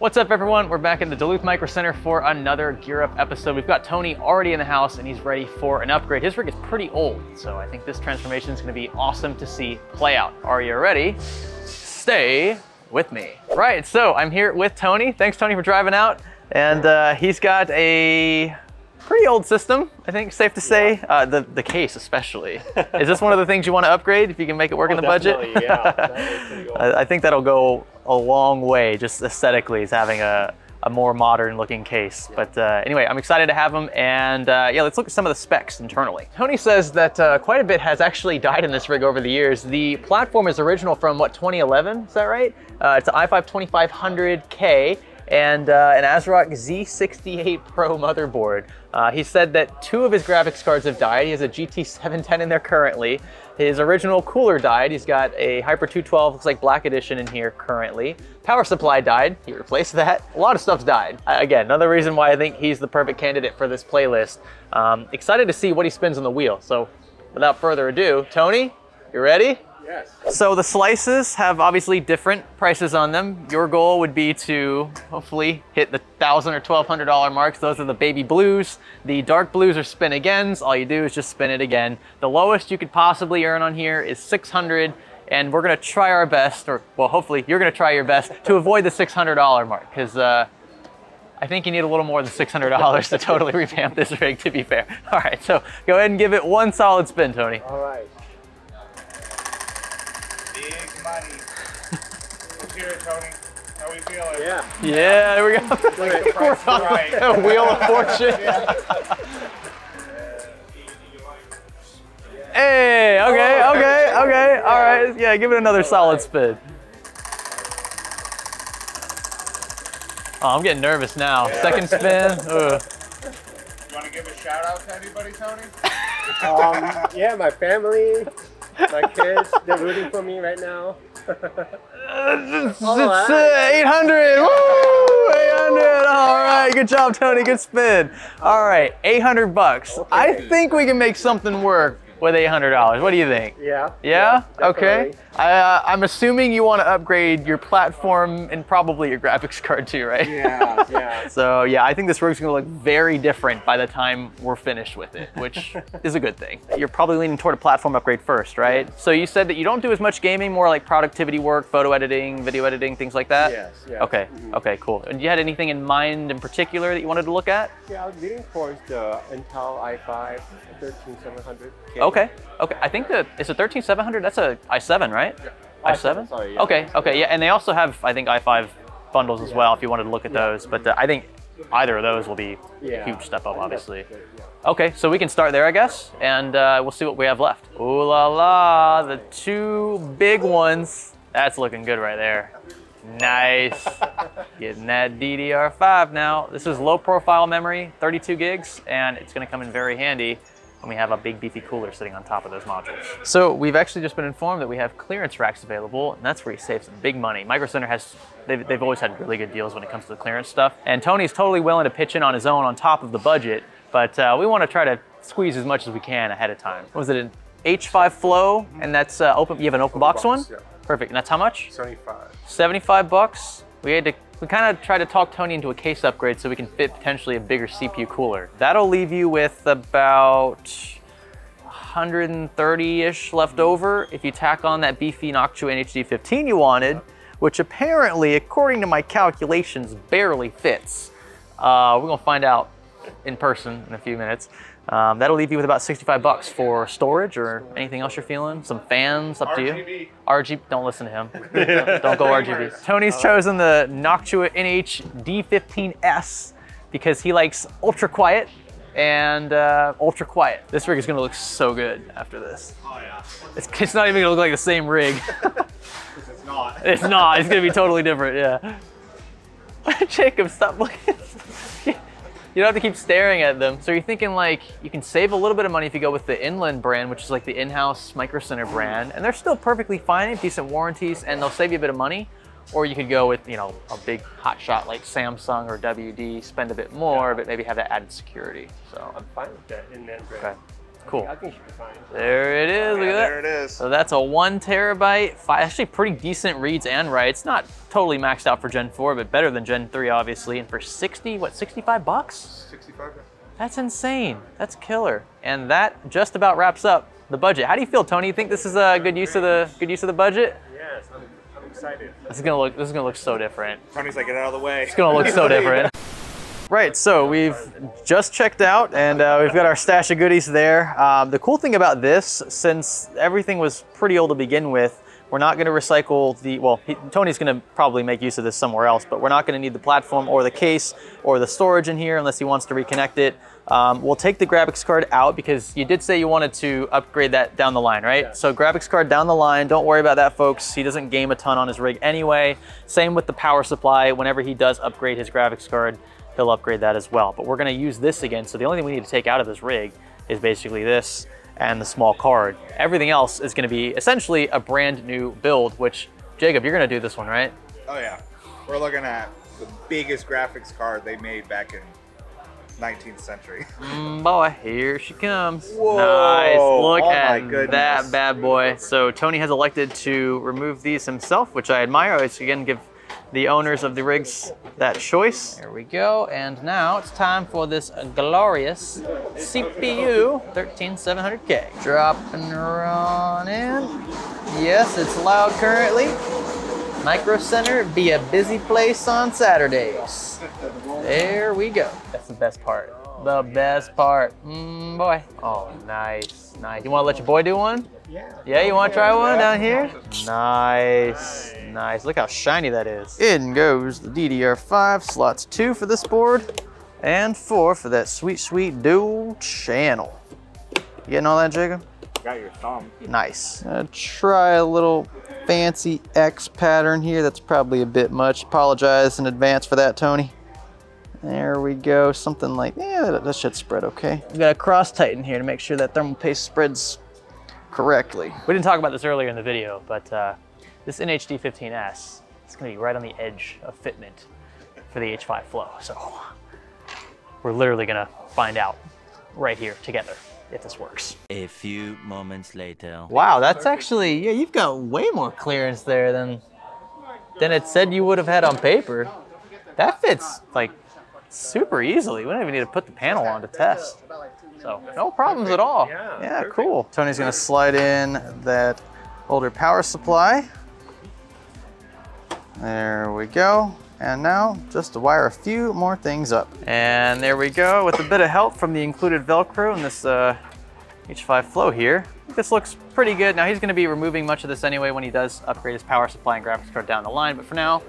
What's up everyone? We're back at the Duluth Micro Center for another Gear Up episode. We've got Tony already in the house and he's ready for an upgrade. His rig is pretty old, so I think this transformation is gonna be awesome to see play out. Are you ready? Stay with me. Right, so I'm here with Tony. Thanks Tony for driving out. And uh, he's got a pretty old system, I think, safe to say. Uh, the, the case especially. is this one of the things you wanna upgrade if you can make it work Oh, in the budget? definitely, yeah. That is pretty old. I I think that'll go a long way just aesthetically as having a, a more modern looking case. But uh, anyway, I'm excited to have them. And uh, yeah, let's look at some of the specs internally. Tony says that uh, quite a bit has actually died in this rig over the years. The platform is original from what, 2011? Is that right? Uh, it's an i5 2500K and uh, an ASRock Z68 Pro motherboard. Uh, he said that two of his graphics cards have died. He has a GT 710 in there currently. His original cooler died. He's got a Hyper 212, looks like Black Edition in here currently. Power supply died. He replaced that. A lot of stuff's died. Again, another reason why I think he's the perfect candidate for this playlist. Um, excited to see what he spins on the wheel. So without further ado, Tony, you ready? Yes. So the slices have obviously different prices on them. Your goal would be to hopefully hit the thousand or twelve hundred dollar marks. Those are the baby blues. The dark blues are spin agains. All you do is just spin it again. The lowest you could possibly earn on here is six hundred, and we're gonna try our best, or well, hopefully you're gonna try your best to avoid the six hundred dollar mark, because. Uh, I think you need a little more than $600 to totally revamp this rig, to be fair. All right, so go ahead and give it one solid spin, Tony. All right. Big money. Let's hear it, Tony. How we feeling? Yeah. Yeah, there we go. Like the price is right. A wheel of fortune. Hey, okay, okay, okay. All right, yeah, give it another solid spin. Oh, I'm getting nervous now. Second spin. Ugh. You want to give a shout out to anybody, Tony? Um, yeah, my family, my kids, they're rooting for me right now. It's, it's, uh, 800. Woo! 800. All right, good job, Tony. Good spin. All right, 800 bucks. I think we can make something work with $800. What do you think? Yeah. Yeah? okay. definitely. Uh, I'm assuming you want to upgrade your platform and probably your graphics card too, right? Yeah, yeah. So yeah, I think this rig's gonna look very different by the time we're finished with it, which is a good thing. You're probably leaning toward a platform upgrade first, right? So you said that you don't do as much gaming, more like productivity work, photo editing, video editing, things like that? Yes, yes. Okay, Mhm. okay, cool. And you had anything in mind in particular that you wanted to look at? Yeah, I was leaning towards the Intel i5 13700K. Okay, okay. Okay. I think that it's a 13700. That's a i7, right? Yeah. i7. sorry, yeah. Okay, okay, yeah. And they also have, I think, i5 bundles as well. If you wanted to look at those, but uh, I think either of those will be Yeah. a huge step up, obviously. Yeah. Okay, so we can start there, I guess, and uh, we'll see what we have left. Ooh la la, the two big ones. That's looking good right there. Nice. Getting that DDR5 now. This is low profile memory, 32 gigs, and it's gonna come in very handy when we have a big beefy cooler sitting on top of those modules. So we've actually just been informed that we have clearance racks available, and that's where you save some big money. Micro Center has, they've, they've always had really good deals when it comes to the clearance stuff, and Tony's totally willing to pitch in on his own on top of the budget, but uh, we wanna try to squeeze as much as we can ahead of time. What was it, an H5 Flow, and that's uh, open, you have an open box, box, one? yeah. Perfect, and that's how much? 75. 75 bucks. We had to we kind of tried to talk Tony into a case upgrade so we can fit potentially a bigger CPU cooler. That'll leave you with about 130-ish left over if you tack on that beefy Noctua NHD15 you wanted, which apparently, according to my calculations, barely fits. Uh, we're gonna find out in person in a few minutes. Um, that'll leave you with about 65 bucks for storage or anything else you're feeling. Some fans, up to you. RGB. RGB, don't listen to him. don't go RGB. Tony's chosen the Noctua NH D15S because he likes ultra quiet and uh, ultra quiet. This rig is gonna look so good after this. Oh, yeah. It's, it's not even gonna look like the same rig. It's not. it's not, it's gonna be totally different, yeah. Jacob, stop looking. You don't have to keep staring at them. So you're thinking like you can save a little bit of money if you go with the Inland brand, which is like the in-house Micro Center brand, and they're still perfectly fine, decent warranties, and they'll save you a bit of money. Or you could go with you know a big hot shot like Samsung or WD, spend a bit more, but maybe have that added security. So I'm fine with that in that brand. okay. Cool. I think it should be fine. There it is. Look Yeah, at that. there it is. So that's a one terabyte, five, actually pretty decent reads and writes. Not totally maxed out for Gen 4, but better than Gen 3, obviously. And for 60, what, 65 bucks? 65. That's insane. That's killer. And that just about wraps up the budget. How do you feel, Tony? You think this is a good use of the good use of the budget? Yes, I'm, I'm excited. This is gonna look this is gonna look so different. Tony's like, get out of the way. It's gonna look so different. Right, so we've just checked out and uh, we've got our stash of goodies there. Um, the cool thing about this, since everything was pretty old to begin with, we're not gonna recycle the, well, he, Tony's gonna probably make use of this somewhere else, but we're not gonna need the platform or the case or the storage in here unless he wants to reconnect it. Um, we'll take the graphics card out because you did say you wanted to upgrade that down the line, right? Yeah. So graphics card down the line, don't worry about that folks. He doesn't game a ton on his rig anyway. Same with the power supply. Whenever he does upgrade his graphics card, he'll upgrade that as well. But we're gonna use this again. So the only thing we need to take out of this rig is basically this and the small card. Everything else is gonna be essentially a brand new build, which Jacob, you're gonna do this one, right? Oh yeah, we're looking at the biggest graphics card they made back in 19th century. Mm, boy, here she comes. Whoa. Nice. Look Oh at that bad boy. So Tony has elected to remove these himself, which I admire. I again give the owners of the rigs that choice. There we go. And now it's time for this glorious CPU 13700K. Drop and run in. Yes, it's loud currently. Micro Center be a busy place on Saturdays. There we go. That's the best part. The oh, best part. Mmm, boy. Oh, nice, nice. You want to let your boy do one? Yeah. Yeah, you want to try one down here? Nice, nice. Look how shiny that is. In goes the DDR5. Slots two for this board and four for that sweet, sweet dual channel. You getting all that, Jacob? Got your thumb. Nice. Uh, try a little fancy X pattern here. That's probably a bit much. Apologize in advance for that, Tony. There we go. Something like, yeah, that, that should spread okay. We got a cross tighten here to make sure that thermal paste spreads correctly. We didn't talk about this earlier in the video, but uh, this NHD 15S is gonna be right on the edge of fitment for the H5 Flow. So we're literally gonna find out right here together if this works. A few moments later. Wow, that's actually yeah. You've got way more clearance there than than it said you would have had on paper. That fits like super easily. We don't even need to put the panel on to test. So no problems at all. Yeah, Yeah, cool. Tony's gonna slide in that older power supply. There we go. And now just to wire a few more things up. And there we go with a bit of help from the included Velcro and this uh, H5 Flow here. This looks pretty good. Now he's gonna be removing much of this anyway when he does upgrade his power supply and graphics card down the line, but for now,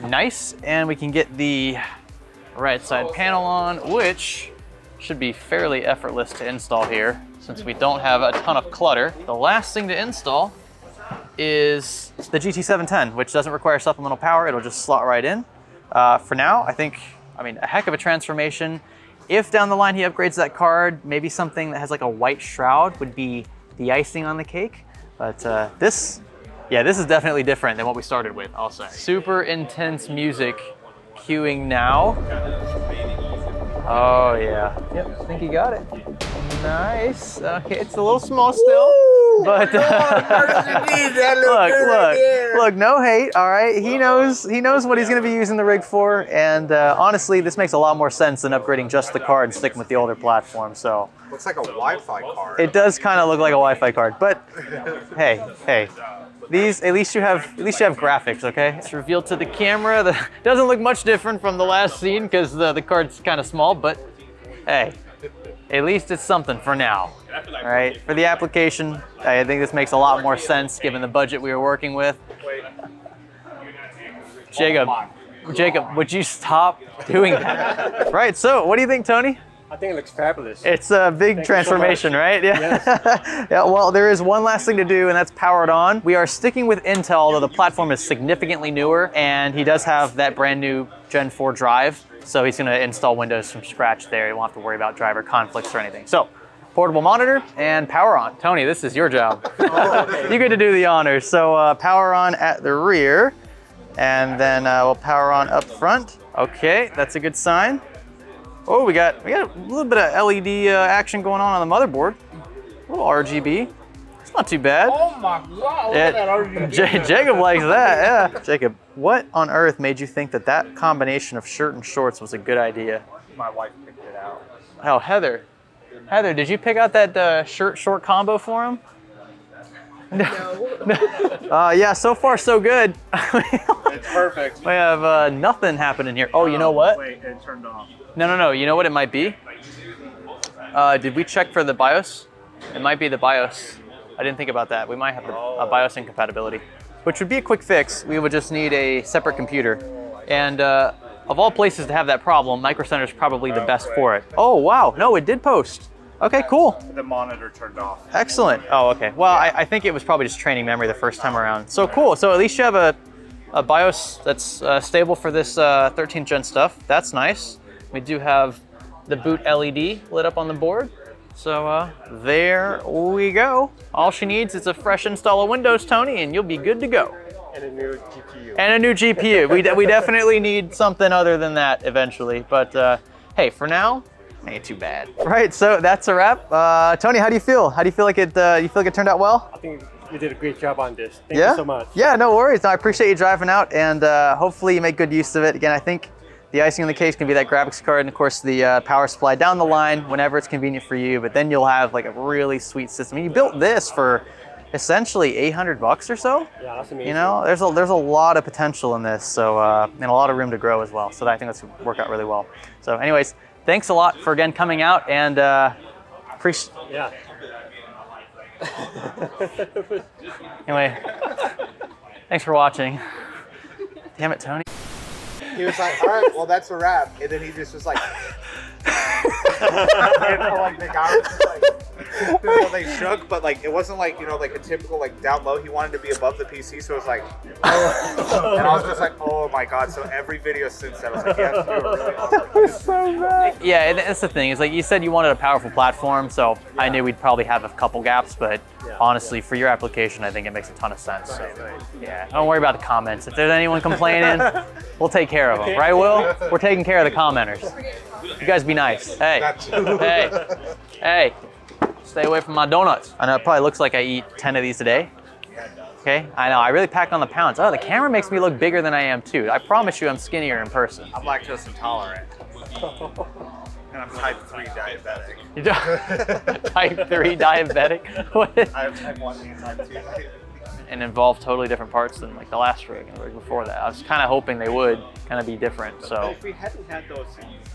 nice. And we can get the right side panel on, which should be fairly effortless to install here since we don't have a ton of clutter. The last thing to install is the GT710, which doesn't require supplemental power. It'll just slot right in. Uh, for now, I think, I mean, a heck of a transformation. If down the line he upgrades that card, maybe something that has like a white shroud would be the icing on the cake. But uh, this, yeah, this is definitely different than what we started with, I'll say. Super intense music queuing now. Oh yeah. Yep, I think you got it. Nice. Okay, it's a little small still, but look, look, look. No hate. All right, he knows he knows what he's going to be using the rig for, and uh, honestly, this makes a lot more sense than upgrading just the card and sticking with the older platform. So Looks like a Wi-Fi card. it does kind of look like a Wi-Fi card, but hey, hey. These, at least you have, at least you have graphics, okay? It's revealed to the camera. The doesn't look much different from the last scene because the, the card's kind of small, but hey, at least it's something for now. All right, for the application, I think this makes a lot more sense given the budget we were working with. Jacob, Jacob, would you stop doing that? right, so what do you think, Tony? I think it looks fabulous. It's a big Thank you so transformation, right? Yeah. yeah. Well, there is one last thing to do, and that's power it on. We are sticking with Intel, although the platform is significantly newer, and he does have that brand new Gen 4 drive. So he's going to install Windows from scratch there. He won't have to worry about driver conflicts or anything. So. Portable monitor and power on. Tony, this is your job. you get to do the honors. So uh, power on at the rear, and then uh, we'll power on up front. Okay, that's a good sign. Oh, we got we got a little bit of LED uh, action going on on the motherboard. A little RGB. It's not too bad. Oh my god, look Yeah, at that RGB. Jacob likes that, yeah. Jacob, what on earth made you think that that combination of shirt and shorts was a good idea? My wife picked it out. Oh, Heather. Heather, did you pick out that uh, shirt short combo for him? No. uh, yeah, so far so good. It's perfect. we have uh, nothing happening here. Oh, you know what? Wait, it turned off. No, no, no. You know what it might be? Uh, did we check for the BIOS? It might be the BIOS. I didn't think about that. We might have the, a BIOS incompatibility, which would be a quick fix. We would just need a separate computer. And uh, of all places to have that problem, Micro Center is probably the best for it. Oh, wow. No, it did post. Okay, cool. The monitor turned off. Excellent. Oh, okay. Well, I, I think it was probably just training memory the first time around. So cool. So at least you have a, a BIOS that's uh, stable for this uh, 13th gen stuff. That's nice. We do have the boot LED lit up on the board. So uh, there we go. All she needs is a fresh install of Windows, Tony, and you'll be good to go. And a new GPU. And a new GPU. we, de- we definitely need something other than that eventually. But uh, hey, for now, ain't too bad. Right. So that's a wrap. Uh, Tony, how do you feel? How do you feel like it? Uh, you feel like it turned out well? I think you did a great job on this. Thank yeah. you so much. Yeah. No worries. No, I appreciate you driving out, and uh, hopefully you make good use of it. Again, I think the icing on the cake can be that graphics card, and of course the uh, power supply down the line whenever it's convenient for you. But then you'll have like a really sweet system. You built this for essentially 800 bucks or so. Yeah, that's amazing. You know, there's a there's a lot of potential in this, so uh, and a lot of room to grow as well. So I think that's gonna work out really well. So, anyways, thanks a lot for again coming out and uh, appreciate. Yeah. Anyway, thanks for watching. Damn it, Tony. He was like, all right, well, that's a wrap. And then he just was like, and like the guy was like, well, they shook, but like it wasn't like you know like a typical like down low. He wanted to be above the PC, so it was like, and I was just like, oh my god. So every video since then, I was like, yeah, really awesome. Yeah, and that's the thing. Is like you said, you wanted a powerful platform, so I knew we'd probably have a couple gaps, but honestly, for your application, I think it makes a ton of sense. So, yeah, don't worry about the comments. If there's anyone complaining, we'll take care of them, right, Will? We're taking care of the commenters. You guys be nice. Hey, hey, hey, stay away from my donuts. I know it probably looks like I eat 10 of these a day. Okay, I know. I really pack on the pounds. Oh, the camera makes me look bigger than I am too. I promise you, I'm skinnier in person. I'm lactose intolerant, and I'm type three diabetic. You don't- type three diabetic. What? I have type one and type two. And involve totally different parts than like the last rig and the rig before that. I was kind of hoping they would kind of be different. So If we hadn't had those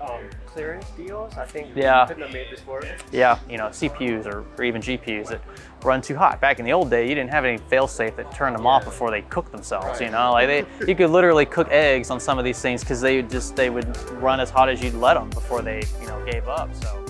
um, clearance deals, I think Yeah. we couldn't have made this work. yeah, you know, CPUs or, or even GPUs that run too hot. Back in the old day, you didn't have any fail-safe that turned them off before they cooked themselves. You know, like they, you could literally cook eggs on some of these things because they would just they would run as hot as you'd let them before they you know gave up. So.